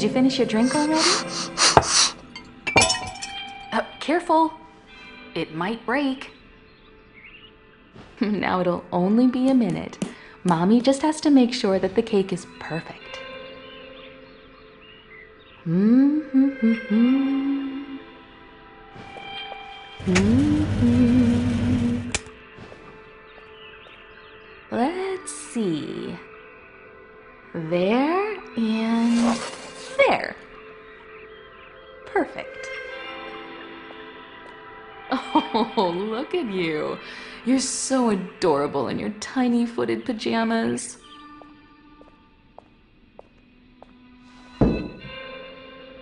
Did you finish your drink already? Uh, careful. It might break. now it'll only be a minute. Mommy just has to make sure that the cake is perfect. Mm-hmm. Hmm. Mm-hmm. Let's see. There and there. Perfect. Oh, look at you. You're so adorable in your tiny footed pajamas.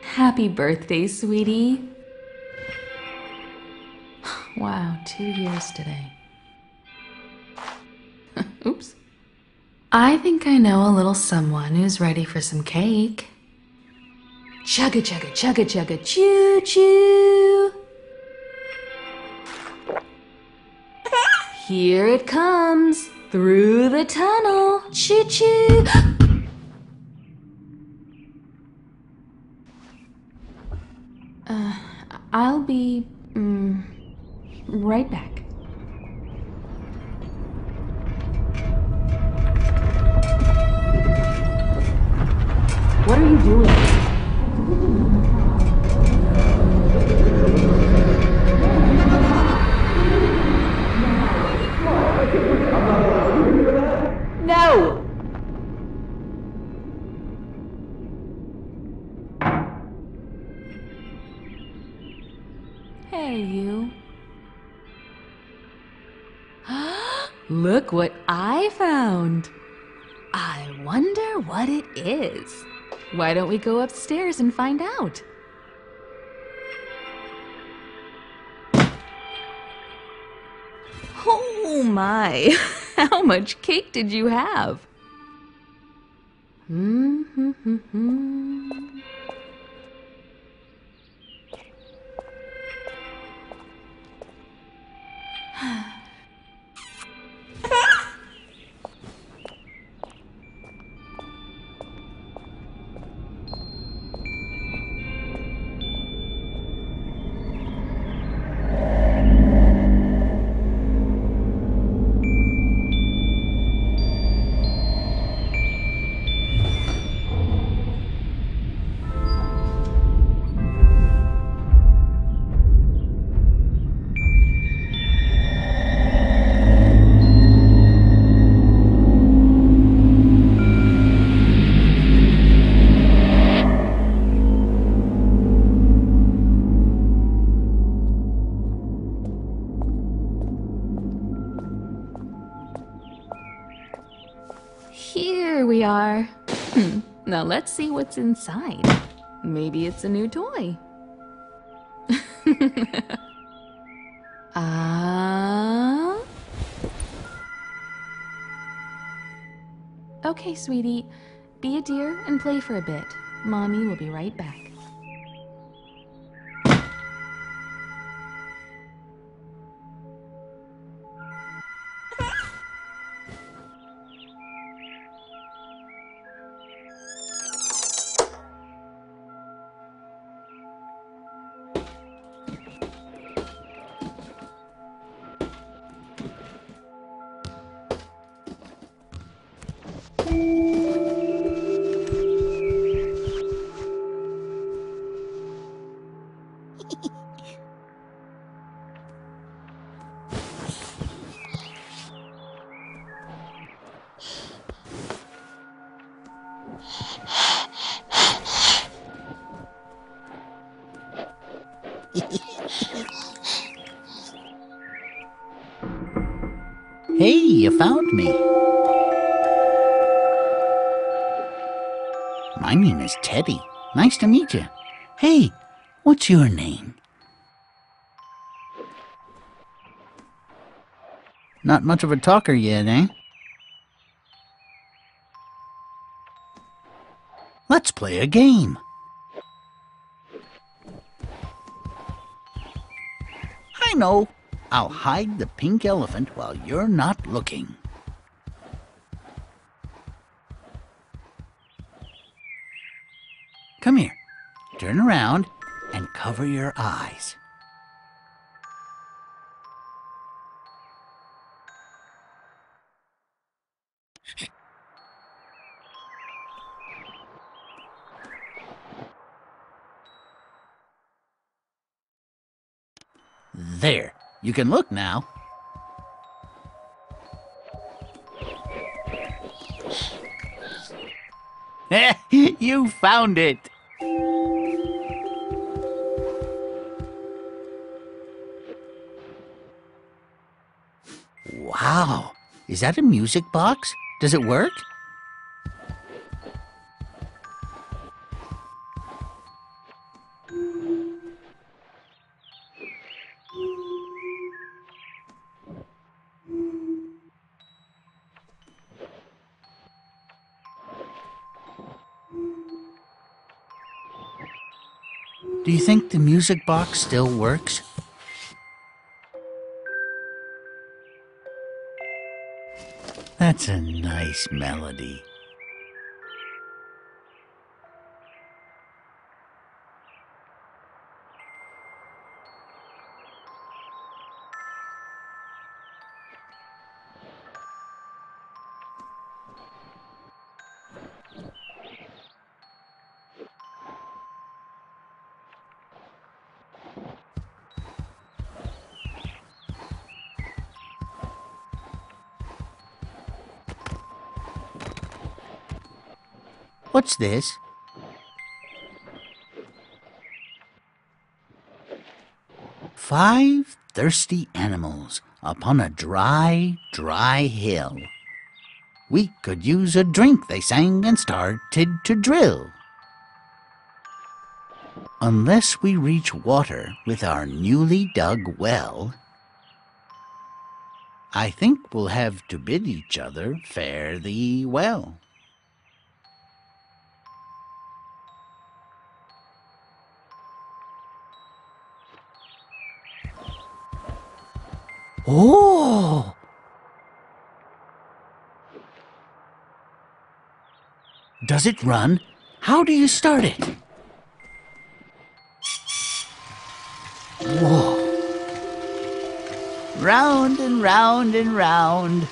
Happy birthday, sweetie. Wow, two years today. Oops. I think I know a little someone who's ready for some cake. Chugga chugga chugga chugga choo choo. Here it comes through the tunnel. Choo choo. uh, I'll be mm, right back. What are you doing? Look what I found. I wonder what it is. Why don't we go upstairs and find out? Oh my! How much cake did you have? Mm-hmm. Let's see what's inside. Maybe it's a new toy. Ah. okay, sweetie. Be a dear and play for a bit. Mommy will be right back. Me. My name is Teddy. Nice to meet you. Hey, what's your name? Not much of a talker yet, eh? Let's play a game. I know. I'll hide the pink elephant while you're not looking. Turn around and cover your eyes. There, you can look now. you found it! Wow, is that a music box? Does it work? Do you think the music box still works? That's a nice melody. What's this? Five thirsty animals upon a dry, dry hill. We could use a drink, they sang and started to drill. Unless we reach water with our newly dug well, I think we'll have to bid each other fare thee well. Oh! Does it run? How do you start it? Whoa! Round and round and round.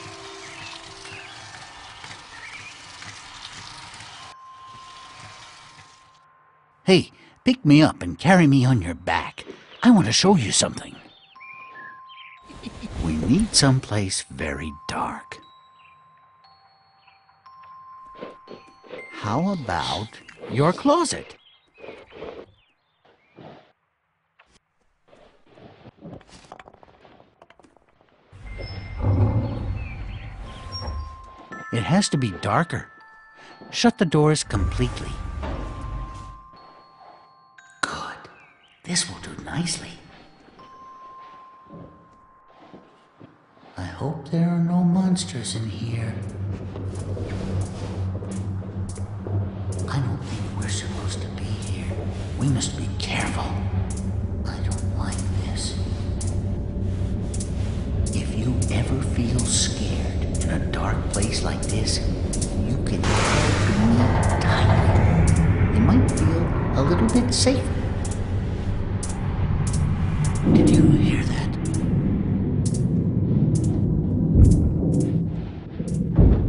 Hey, pick me up and carry me on your back. I want to show you something. We need someplace very dark. How about your closet? It has to be darker. Shut the doors completely. Good. This will do nicely. Hope there are no monsters in here. I don't think we're supposed to be here. We must be careful. I don't like this. If you ever feel scared in a dark place like this, you can breathe tiny. You might feel a little bit safer. Did you hear that?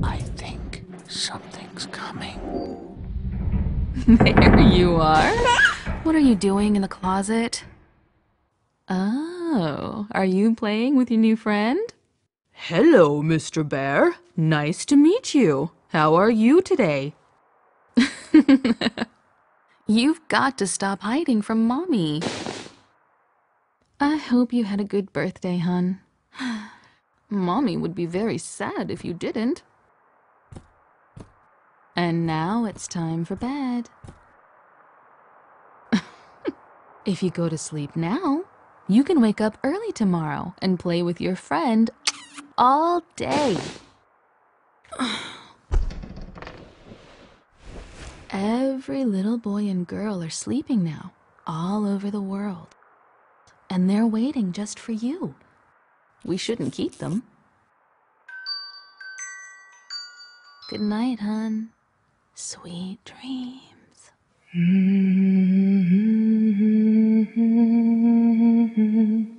I think something's coming. There you are. What are you doing in the closet? Oh, are you playing with your new friend? Hello, Mr. Bear. Nice to meet you. How are you today? You've got to stop hiding from Mommy. I hope you had a good birthday, hun. Mommy would be very sad if you didn't. And now it's time for bed. If you go to sleep now, you can wake up early tomorrow and play with your friend all day. Every little boy and girl are sleeping now, all over the world. And they're waiting just for you. We shouldn't keep them. Good night, hun. Sweet dreams. 嗯嗯嗯嗯嗯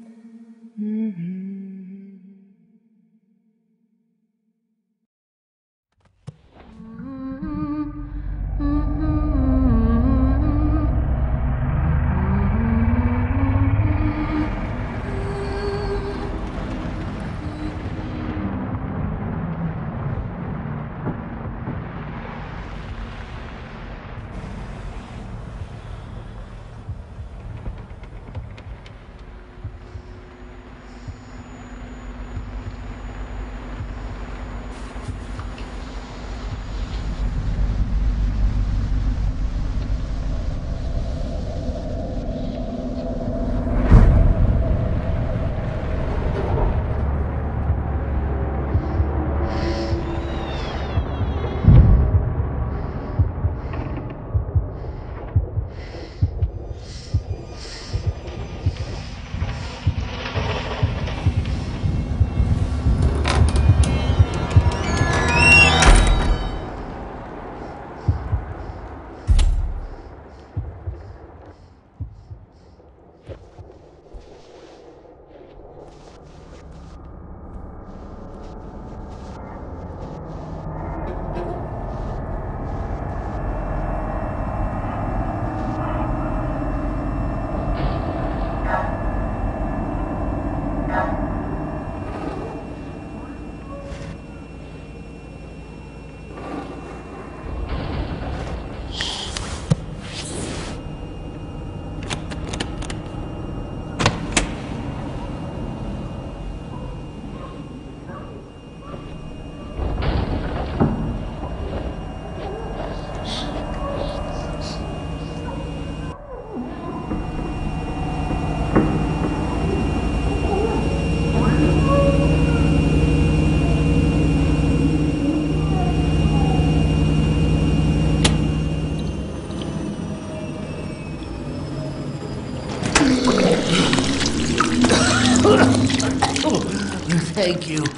Thank you.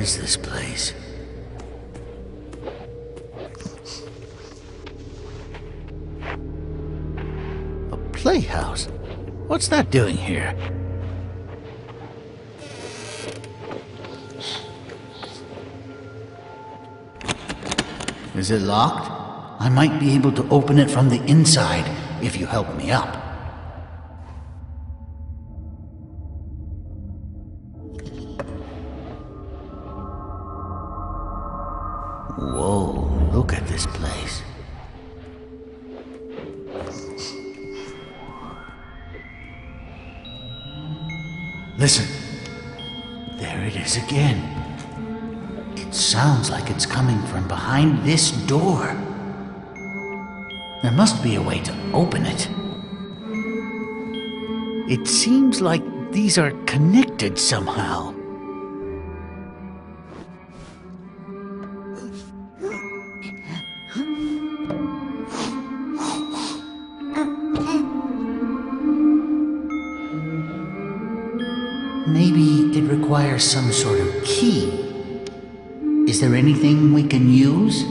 Is this place? A playhouse? What's that doing here? Is it locked? I might be able to open it from the inside if you help me up. Listen. There it is again. It sounds like it's coming from behind this door. There must be a way to open it. It seems like these are connected somehow. Some sort of key. Is there anything we can use?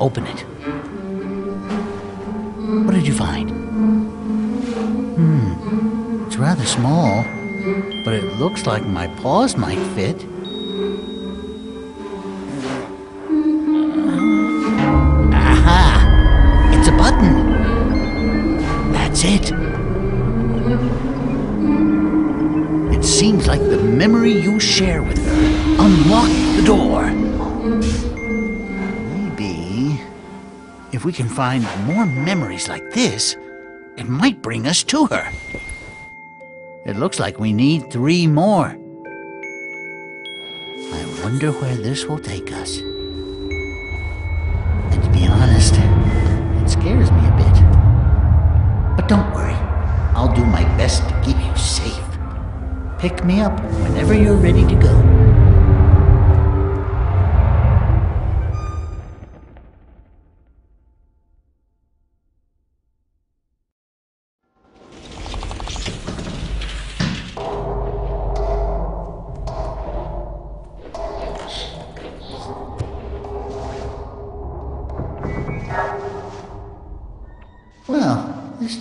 Open it. What did you find? Hmm. It's rather small, but it looks like my paws might fit. Aha! It's a button. That's it. It seems like the memory you share with her unlocked the door. If we can find more memories like this, it might bring us to her. It looks like we need three more. I wonder where this will take us. And to be honest, it scares me a bit. But don't worry, I'll do my best to keep you safe. Pick me up whenever you're ready to go.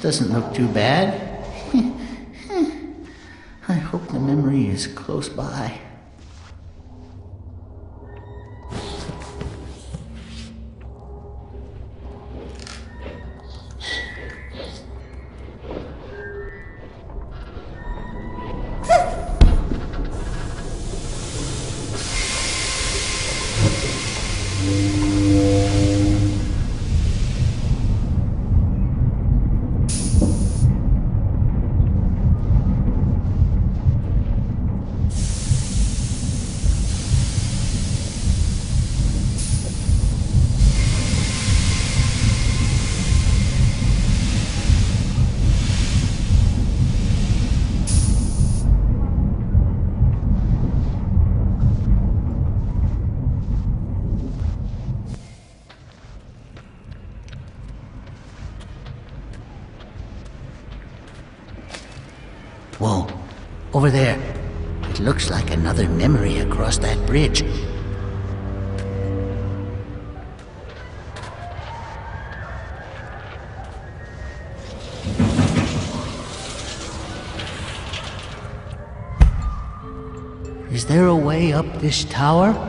Doesn't look too bad. I hope the memory is close by. Another memory across that bridge. Is there a way up this tower?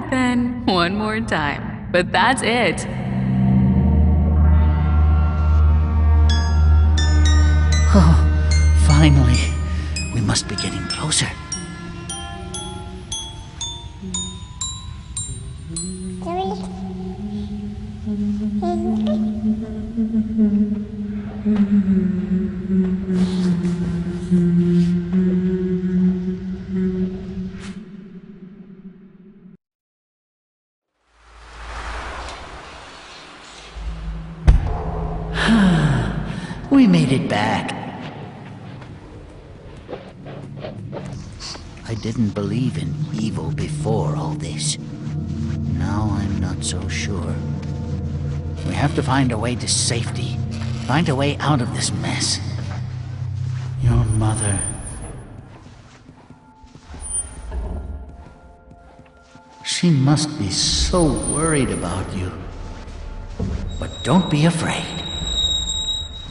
Right then, one more time. But that's it. Oh, finally. We must be getting closer. Find a way to safety. Find a way out of this mess. Your mother. She must be so worried about you. But don't be afraid.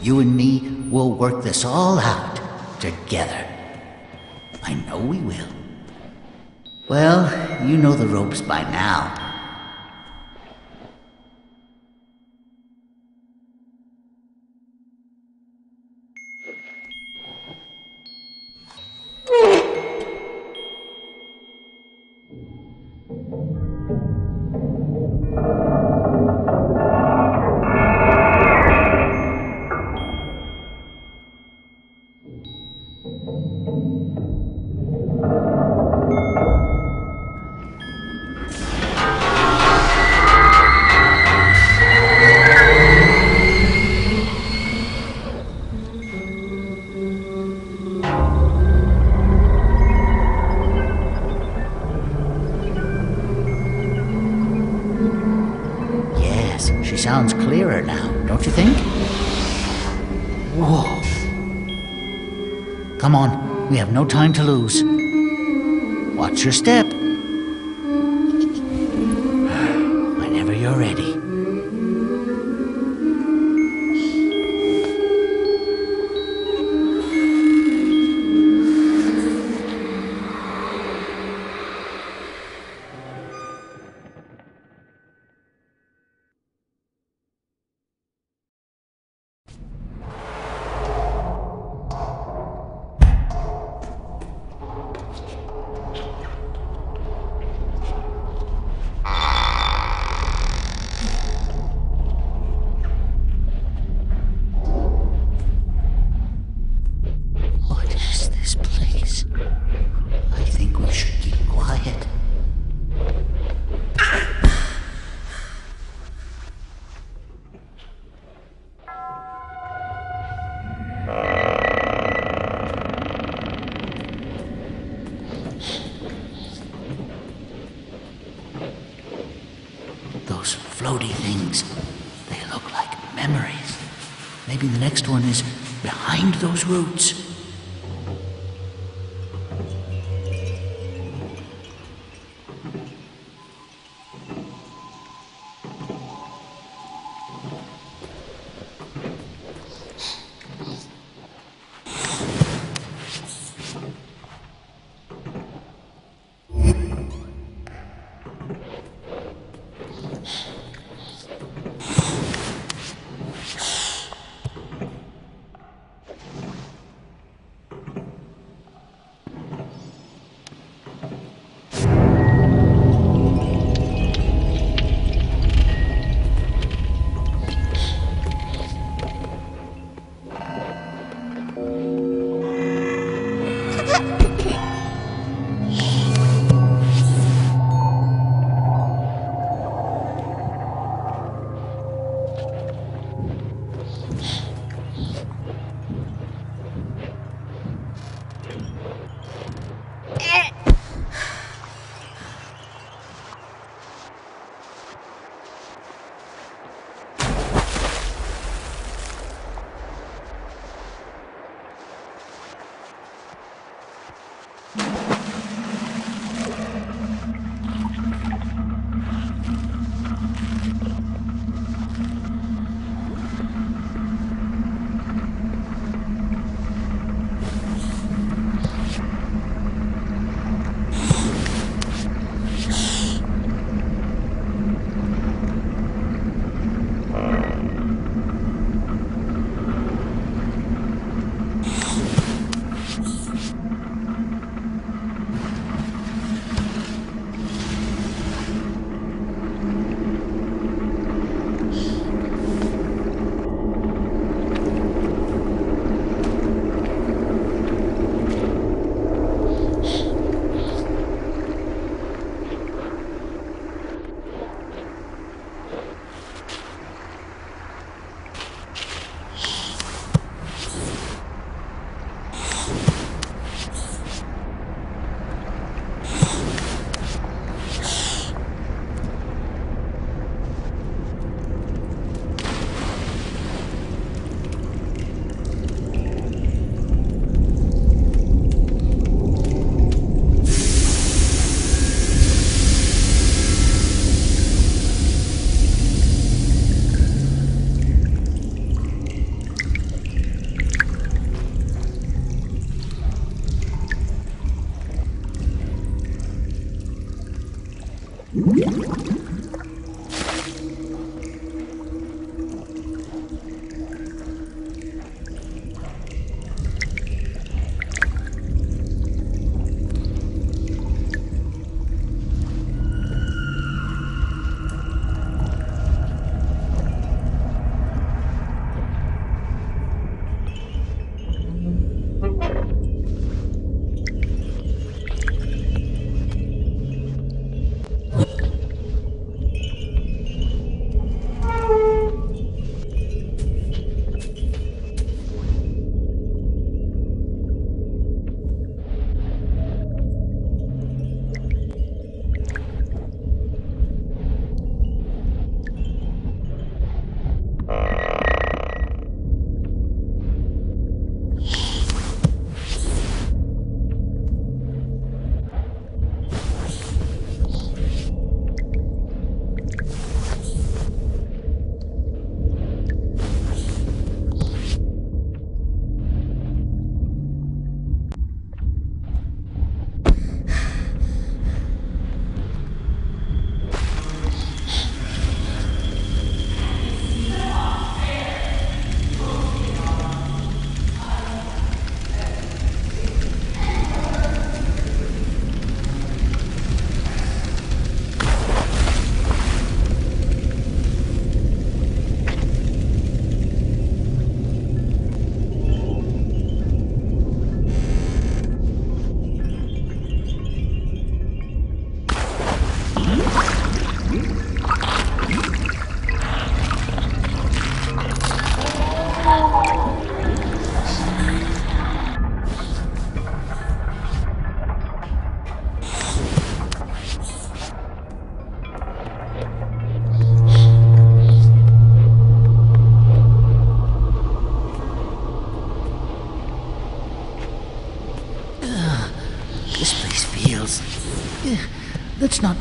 You and me will work this all out together. I know we will. Well, you know the ropes by now. Time to lose. Watch your step. Those roots.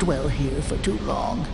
Dwell here for too long.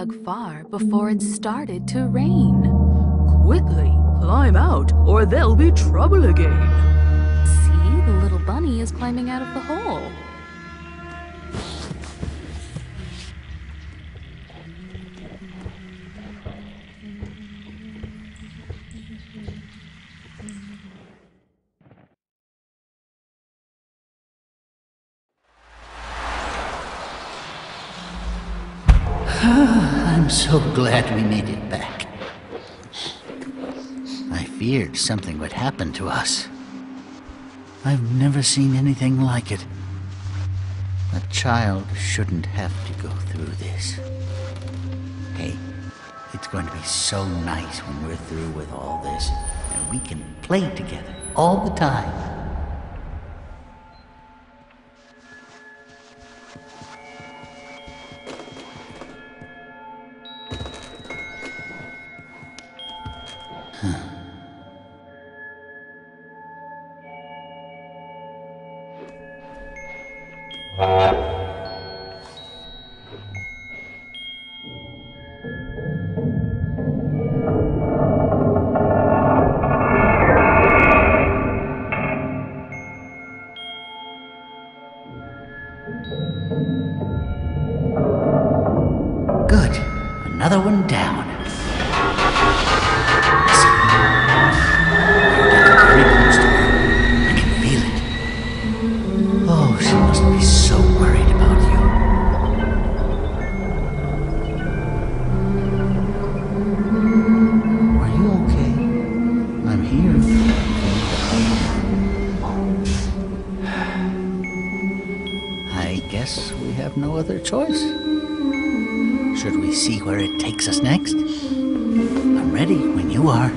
Dug far before it started to rain. Quickly, climb out, or there'll be trouble again. See, the little bunny is climbing out of the hole. So glad we made it back. I feared something would happen to us. I've never seen anything like it. A child shouldn't have to go through this. Hey, it's going to be so nice when we're through with all this and we can play together all the time. Have no other choice. Should we see where it takes us next? I'm ready when you are.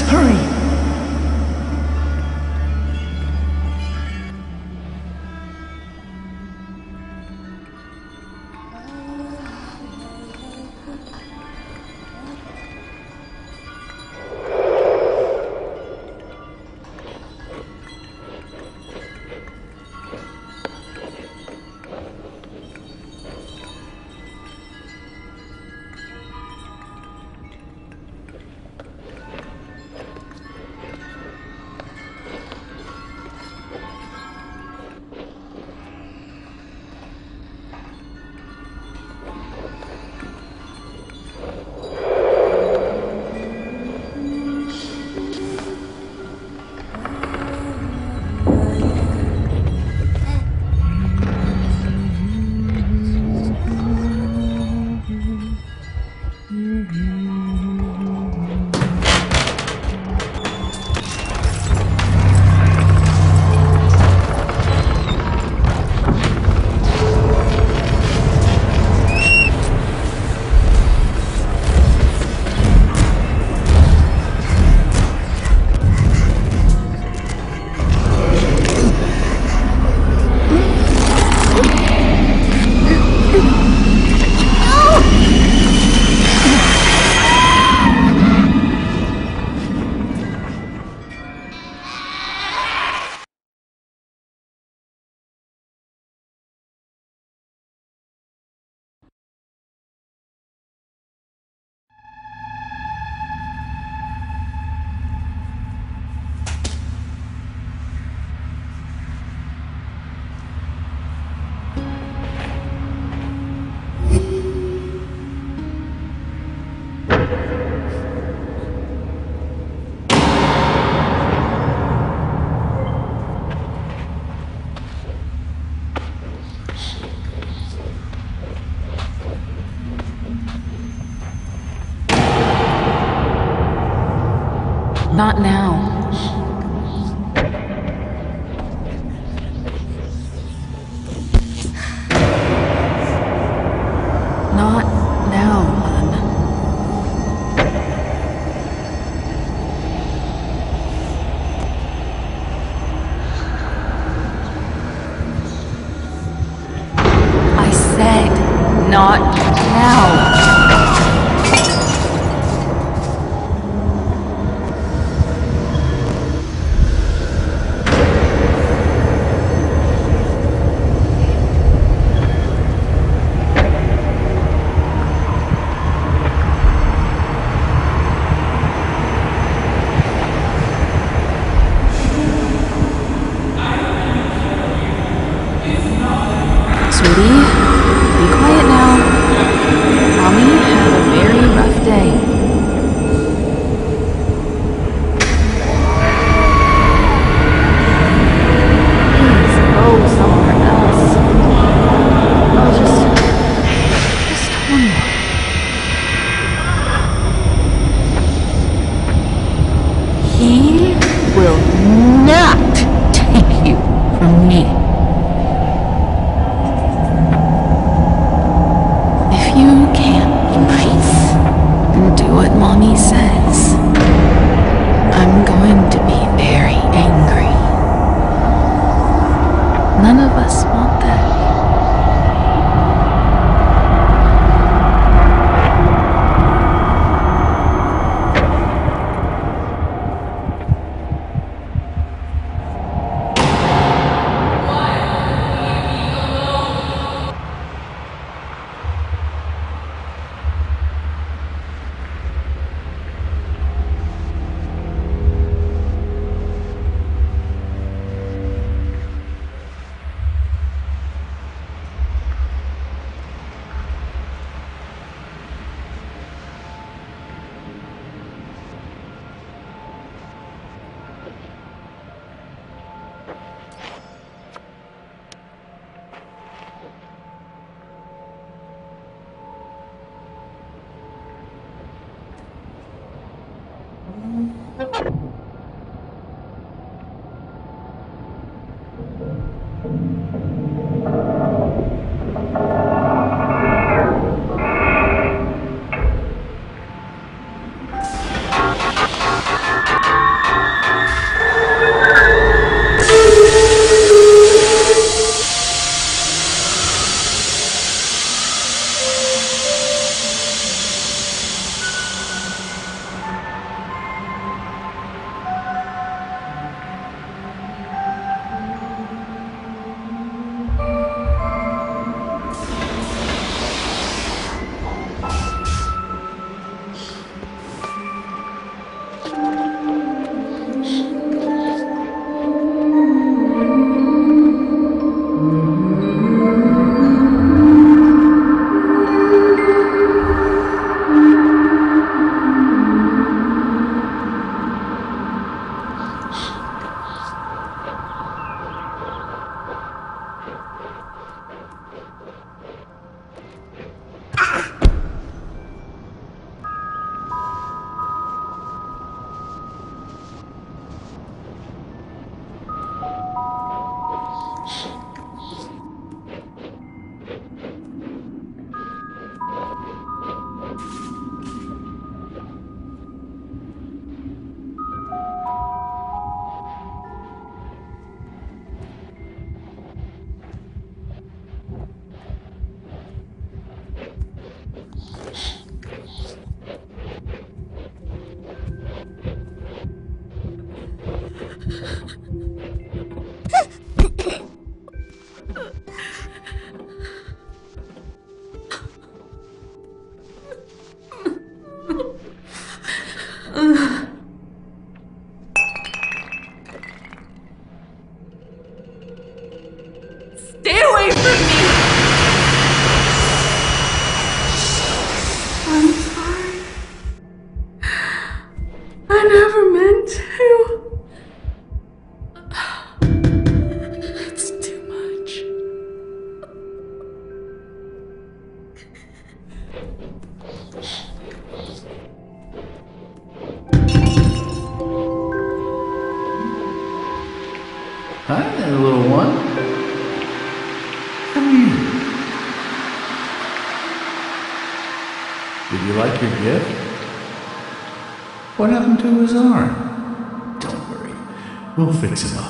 Hurry. Not now. To his arm? Don't worry, we'll fix him up.